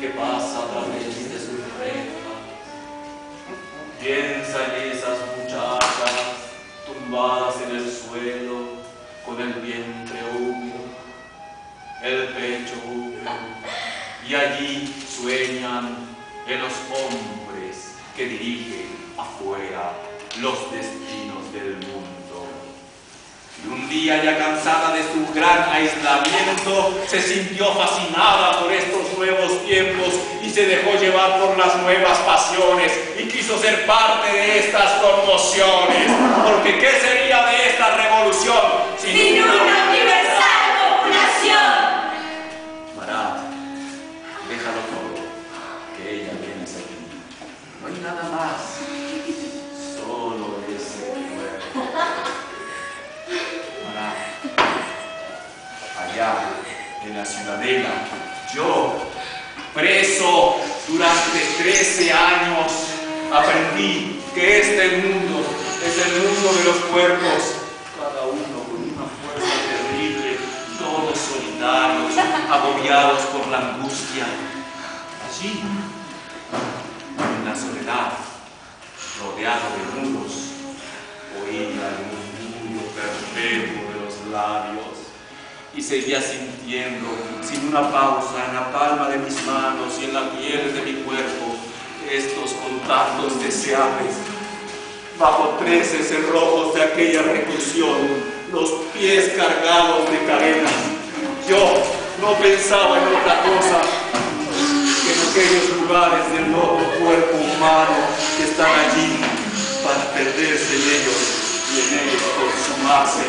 que pasa a través de sus rejas. Piensa en esas muchachas tumbadas en el suelo, con el vientre húmedo, el pecho húmedo, y allí sueñan en los hombres que dirigen afuera los destinos del mundo. Y un día ya cansada de su gran aislamiento, se sintió fascinada por estos nuevos tiempos y se dejó llevar por las nuevas pasiones y quiso ser parte de estas conmociones. Porque ¿qué sería de esta revolución sin, sin una universal populación? Marat, déjalo todo, que ella viene a aquí. No hay nada más, en la ciudadela, yo, preso durante 13 años, aprendí que este mundo es el mundo de los cuerpos, cada uno con una fuerza terrible, todos solitarios, agobiados por la angustia. Allí, en la soledad, rodeado de muros, oía el murmullo perpetuo de los labios y seguía sintiendo, sin una pausa, en la palma de mis manos y en la piel de mi cuerpo, estos contactos deseables. Bajo trece cerrojos de aquella reclusión, los pies cargados de cadenas, yo no pensaba en otra cosa que en aquellos lugares del loco cuerpo humano que están allí para perderse en ellos y en ellos consumarse.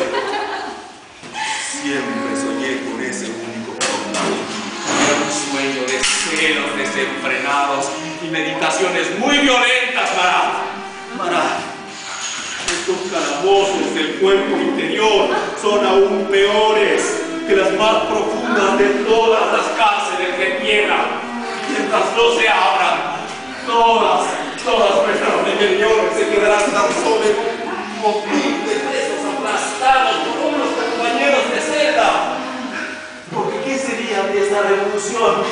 Siempre desenfrenados y meditaciones muy violentas, Marat. Marat, estos calabozos del cuerpo interior son aún peores que las más profundas de todas las cárceles de piedra. Mientras no se abran, todas, todas nuestras rebeliones se quedarán tan solo conflicto de presos aplastados por unos compañeros de celda. Porque ¿qué sería de esta revolución